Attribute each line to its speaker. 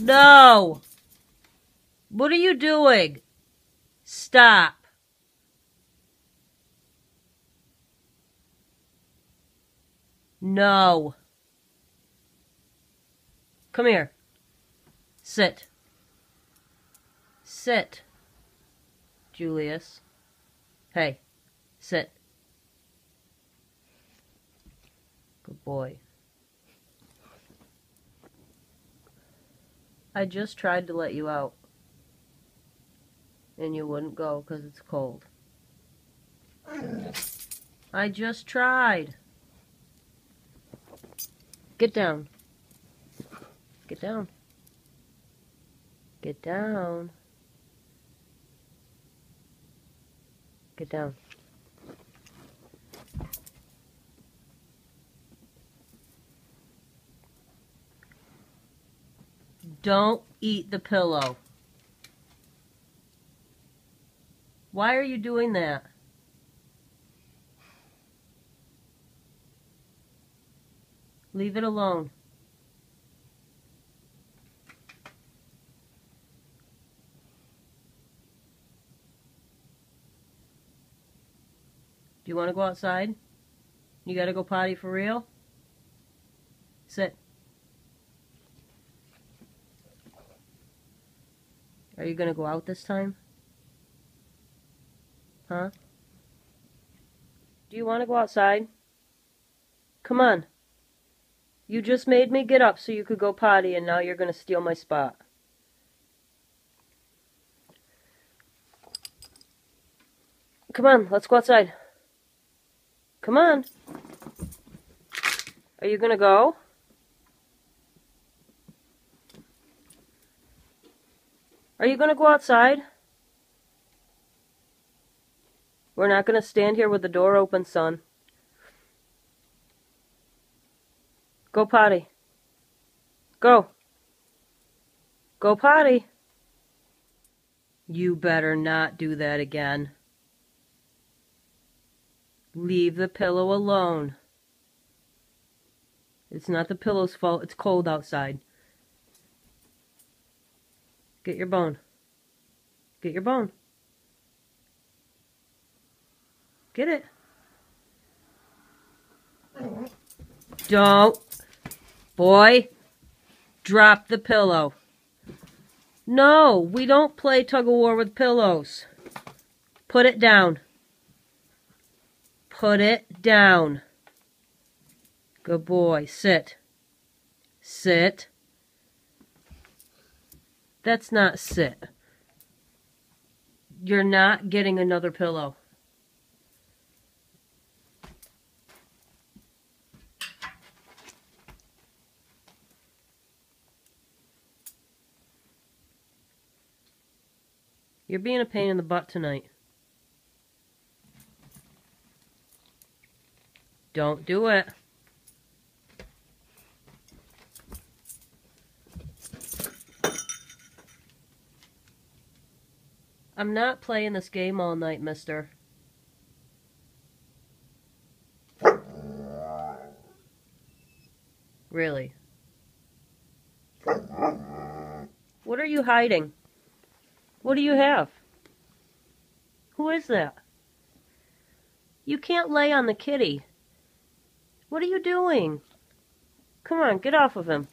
Speaker 1: No! What are you doing? Stop. No. Come here. Sit. Sit. Julius. Hey, sit. Good boy. I just tried to let you out. And you wouldn't go because it's cold. I just tried. Get down. Get down. Get down. Get down. Don't eat the pillow. Why are you doing that? Leave it alone. Do you want to go outside? You got to go potty for real? Sit. Are you to go out this time? Huh? Do you want to go outside? Come on. You just made me get up so you could go potty and now you're going to steal my spot. Come on, let's go outside. Come on. Are you going to go? Are you going to go outside? We're not going to stand here with the door open, son. Go potty. Go. Go potty. You better not do that again. Leave the pillow alone. It's not the pillow's fault. It's cold outside. Get your bone. Get your bone. Get it. Don't. Boy, drop the pillow. No, we don't play tug of war with pillows. Put it down. Put it down. Good boy. Sit. Sit. That's not sit. You're not getting another pillow. You're being a pain in the butt tonight. Don't do it. I'm not playing this game all night, mister. Really? What are you hiding? What do you have? Who is that? You can't lay on the kitty. What are you doing? Come on, get off of him.